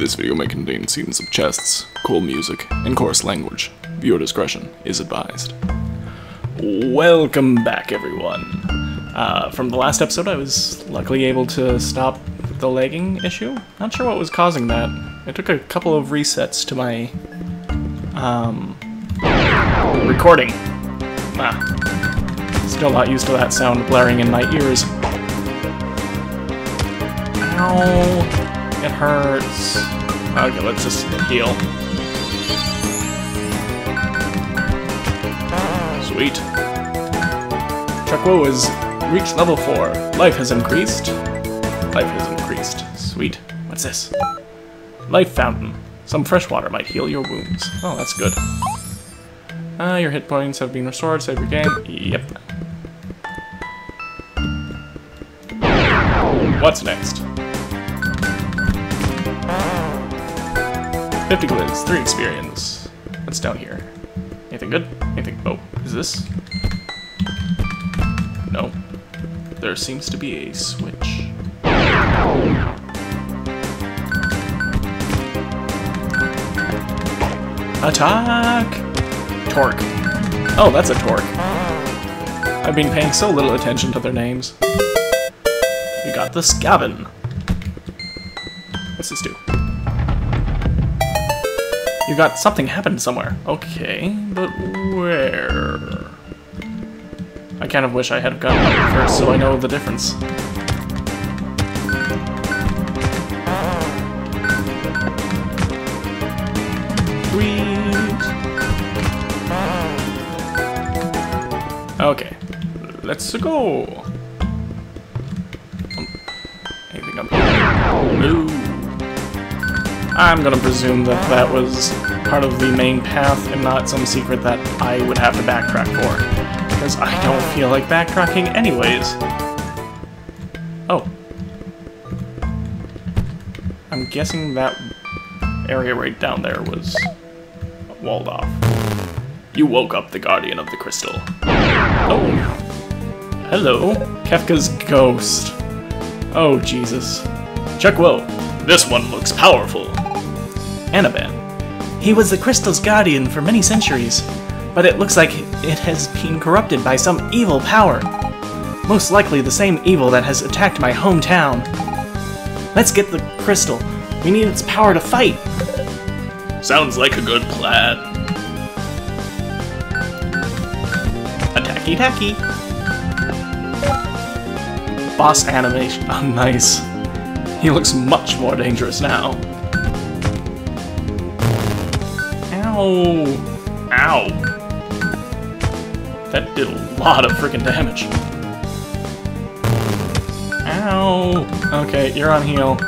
This video may contain scenes of chests, cool music, and coarse language. Viewer discretion is advised. Welcome back, everyone. Uh, from the last episode, I was luckily able to stop the lagging issue. Not sure what was causing that. It took a couple of resets to my um, recording. Ah, still not used to that sound blaring in my ears. Ow. It hurts. Okay, let's just heal. Sweet. Chuck Wu has reached level 4. Life has increased. Life has increased. Sweet. What's this? Life Fountain. Some fresh water might heal your wounds. Oh, that's good. Uh, your hit points have been restored. Save your game. Yep. What's next? 50 glids, 3 experience. What's down here? Anything good? Anything... Oh, is this? No. There seems to be a switch. Attack! Torque. Oh, that's a torque. I've been paying so little attention to their names. You got the Scavin. What's this do? You got something happened somewhere. Okay, but where? I kind of wish I had gotten up first so I know the difference. Sweet. Okay, let's go. Um. I'm gonna presume that that was part of the main path and not some secret that I would have to backtrack for. Because I don't feel like backtracking anyways. Oh. I'm guessing that area right down there was walled off. You woke up the Guardian of the Crystal. Oh. Hello. Kefka's ghost. Oh, Jesus. Chuck Wu. This one looks powerful. Anaban. He was the crystal's guardian for many centuries, but it looks like it has been corrupted by some evil power. Most likely the same evil that has attacked my hometown. Let's get the crystal. We need its power to fight. Sounds like a good plan. Attacky tacky. Boss animation. Oh, nice. He looks much more dangerous now. Ow! Ow! That did a lot of freaking damage. Ow! Okay, you're on heal.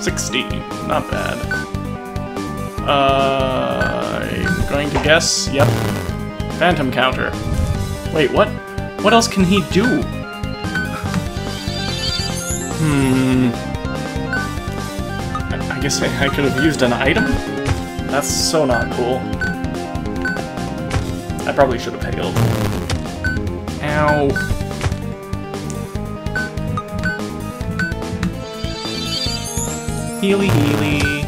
60. Not bad. Uh, I'm going to guess, yep. Phantom counter. Wait, what? What else can he do? Hmm. I, I could have used an item? That's so not cool. I probably should have healed. Ow. Healy healy.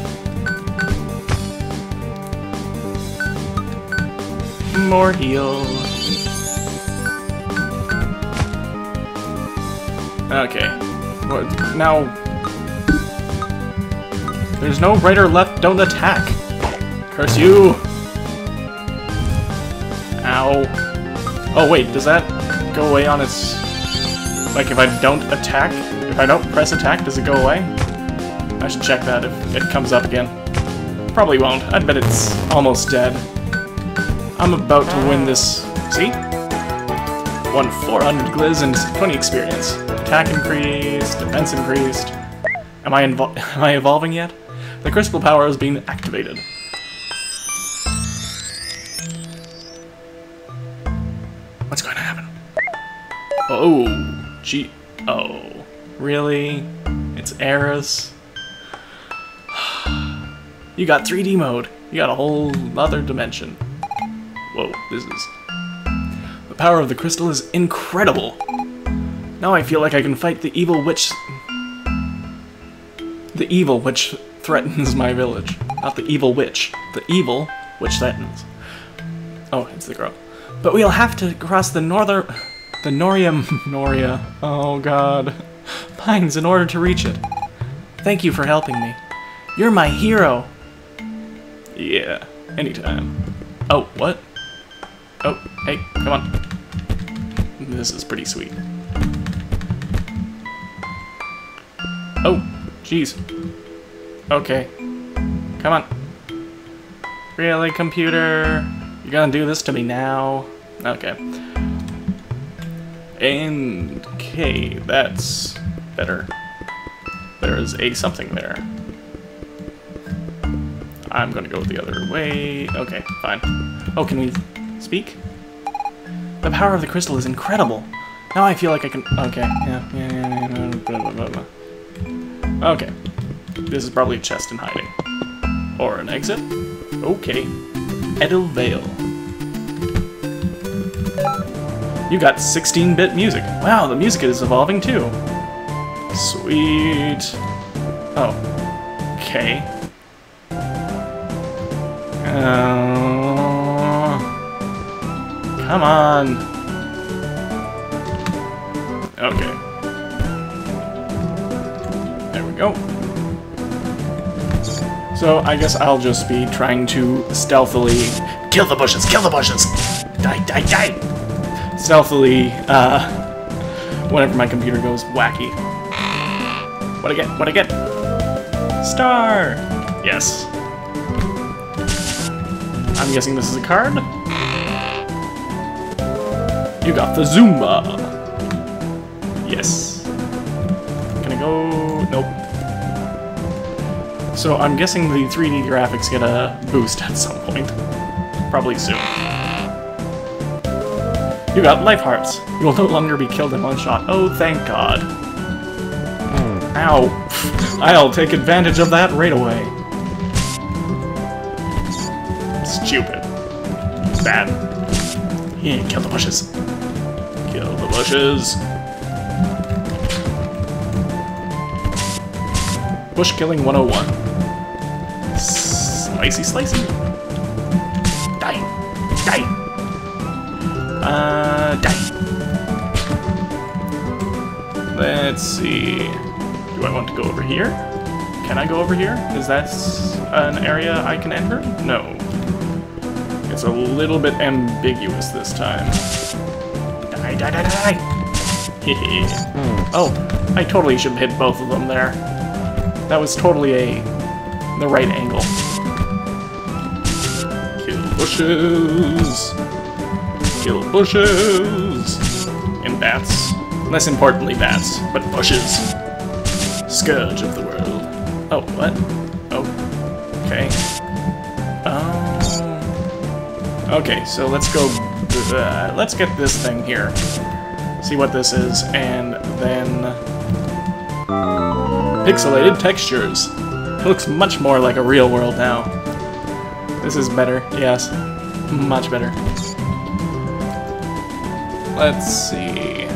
More heal. Okay. What, now... There's no right or left, don't attack! Curse you! Ow. Oh wait, does that go away on its... Like if I don't attack? If I don't press attack, does it go away? I should check that if it comes up again. Probably won't. I bet it's almost dead. I'm about to win this. See? Won 400 gliz and 20 experience. Attack increased, defense increased. Am I, am I evolving yet? The crystal power has been activated. What's going to happen? Oh, gee. Oh, really? It's Eris? You got 3D mode. You got a whole other dimension. Whoa, this is... The power of the crystal is incredible. Now I feel like I can fight the evil witch... The evil which threatens my village. Not the evil witch. The evil which threatens. Oh, it's the girl. But we'll have to cross the northern... The Noria... Noria... Oh, God. Pines in order to reach it. Thank you for helping me. You're my hero. Yeah, anytime. Oh, what? Oh, hey, come on. This is pretty sweet. Oh, jeez. Okay. Come on. Really, computer? You're gonna do this to me now? Okay. And, okay, that's better. There is a something there. I'm gonna go the other way. Okay, fine. Oh, can we speak? The power of the crystal is incredible. Now I feel like I can... Okay, yeah, yeah, yeah, yeah Okay. This is probably a chest in hiding. Or an exit? Okay. Edel Vale. You got 16-bit music. Wow, the music is evolving too. Sweet. Oh. Okay. Uh, come on. Okay. There we go. So I guess I'll just be trying to stealthily kill the bushes, kill the bushes, die, die, die. Stealthily, uh, whenever my computer goes wacky. What I get? What I get? Star. Yes. I'm guessing this is a card. You got the Zumba. Yes. Can I go? Nope. So I'm guessing the 3D graphics get a boost at some point. Probably soon. You got life hearts. You will no longer be killed in one shot. Oh, thank God. Hmm. Ow. I'll take advantage of that right away. Stupid. Bad. Yeah, kill the bushes. Kill the bushes. Bush killing 101. Slicey, slicey. Die. Die. Uh, die. Let's see. Do I want to go over here? Can I go over here? Is that an area I can enter? No. It's a little bit ambiguous this time. Die, die, die, die! oh, I totally should have hit both of them there. That was totally a... the right angle. Bushes! Kill bushes! And bats. Less importantly bats, but bushes. Scourge of the world. Oh, what? Oh. Okay. Um... Okay, so let's go... Uh, let's get this thing here. See what this is, and then... Pixelated textures. It looks much more like a real world now. This is better, yes. Much better. Let's see...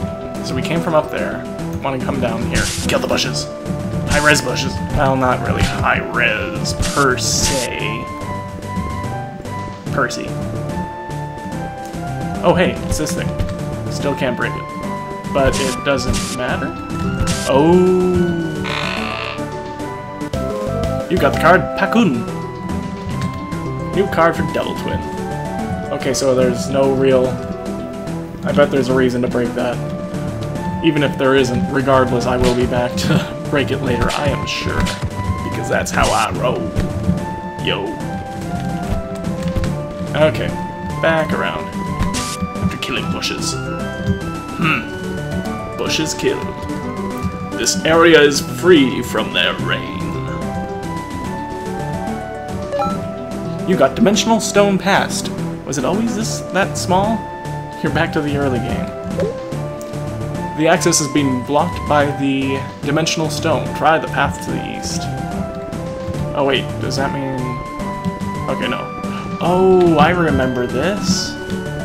So we came from up there. Want to come down here. Kill the bushes. High-res bushes. Well, not really high-res per se. Percy. Oh hey, it's this thing. Still can't break it. But it doesn't matter? Oh. You got the card Pakun. New card for Double Twin. Okay, so there's no real... I bet there's a reason to break that. Even if there isn't, regardless, I will be back to break it later, I am sure. Because that's how I roll. Yo. Okay, back around. After killing bushes. Hmm. Bushes killed. This area is free from their reign. You got Dimensional Stone Past. Was it always this that small? You're back to the early game. The access is being blocked by the Dimensional Stone. Try the path to the east. Oh wait, does that mean... Okay, no. Oh, I remember this.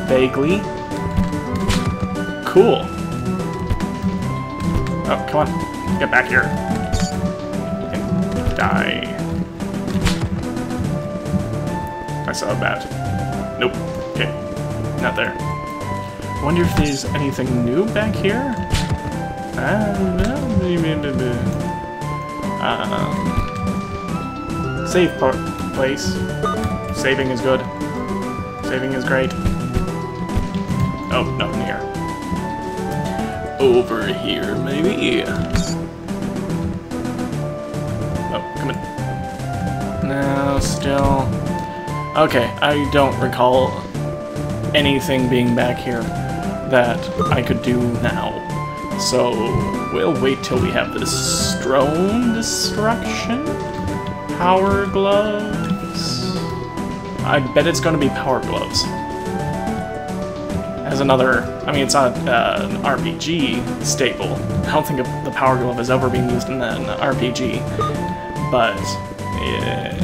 Vaguely. Cool. Oh, come on. Get back here. Die. Saw a bat. Nope. Okay. Not there. Wonder if there's anything new back here? I don't know. Um, save part place. Saving is good. Saving is great. Oh, nothing here. Over here, maybe? Oh, come in. No, still... Okay, I don't recall anything being back here that I could do now. So, we'll wait till we have this drone destruction? Power gloves? I bet it's gonna be power gloves. As another, I mean, it's not uh, an RPG staple. I don't think the power glove has ever been used in an RPG, but yeah,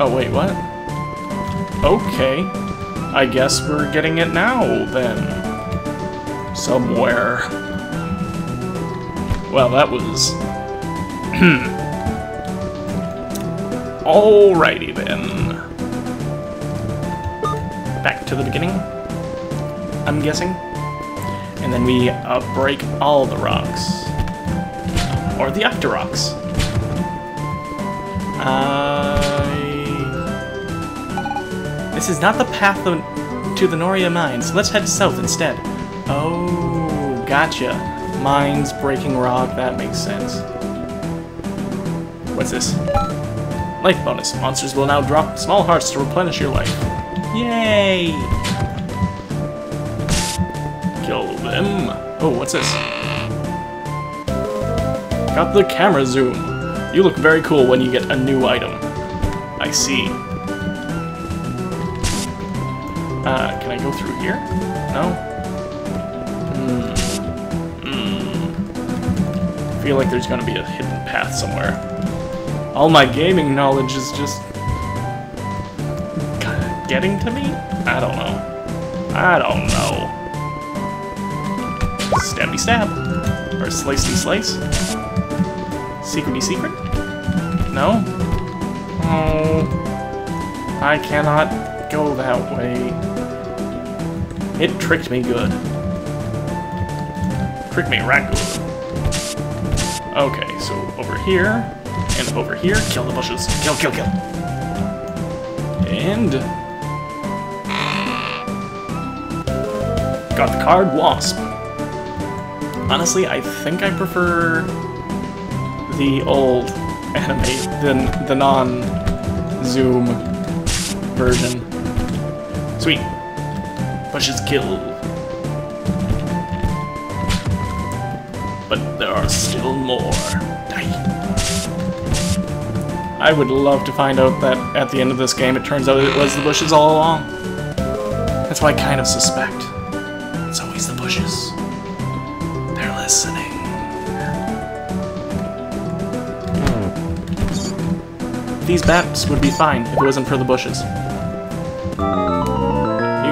Oh wait, what? Okay. I guess we're getting it now, then. Somewhere. Well, that was... Hmm. Alrighty then. Back to the beginning, I'm guessing. And then we uh, break all the rocks. Or the Octoroks. I... This is not the path to the Noria mines. Let's head south instead. Oh, gotcha. Mines, breaking rock, that makes sense. What's this? Life bonus. Monsters will now drop small hearts to replenish your life. Yay! Kill them. Oh, what's this? Got the camera zoom. You look very cool when you get a new item. I see. Uh, can I go through here? No? Hmm. Hmm. I feel like there's gonna be a hidden path somewhere. All my gaming knowledge is just... getting to me? I don't know. I don't know. Stabby stab. Or slicey slice. Secrety secret? No? Oh. I cannot go that way. It tricked me good. Tricked me right good. Okay, so over here, and over here, kill the bushes. Kill, kill, kill. And... Got the card, Wasp. Honestly, I think I prefer the old anime than the non-zoom version. Sweet. Bushes kill. But there are still more. I would love to find out that at the end of this game it turns out it was the bushes all along. That's why I kind of suspect. It's always the bushes. They're listening. These bats would be fine if it wasn't for the bushes.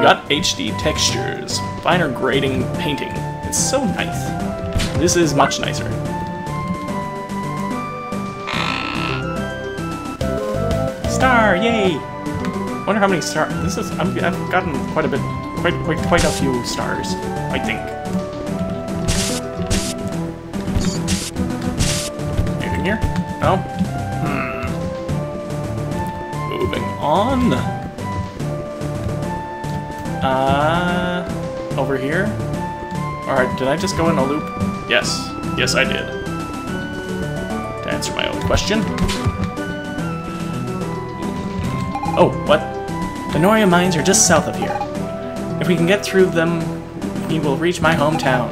Got HD textures, finer grading painting. It's so nice. This is much nicer. Star, yay! Wonder how many stars. This is. i have gotten quite a bit, quite, quite, quite a few stars. I think. Anything here? No. Hmm. Moving on. Uh, over here. Alright, did I just go in a loop? Yes. Yes, I did. To answer my own question. Oh, what? The Noria mines are just south of here. If we can get through them, we will reach my hometown.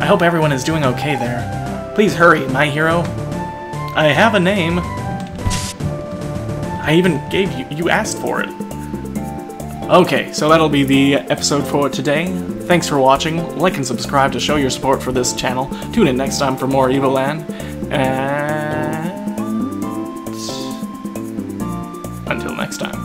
I hope everyone is doing okay there. Please hurry, my hero. I have a name. I even gave you, you asked for it. Okay, so that'll be the episode for today. Thanks for watching. Like and subscribe to show your support for this channel. Tune in next time for more Evoland. And... Until next time.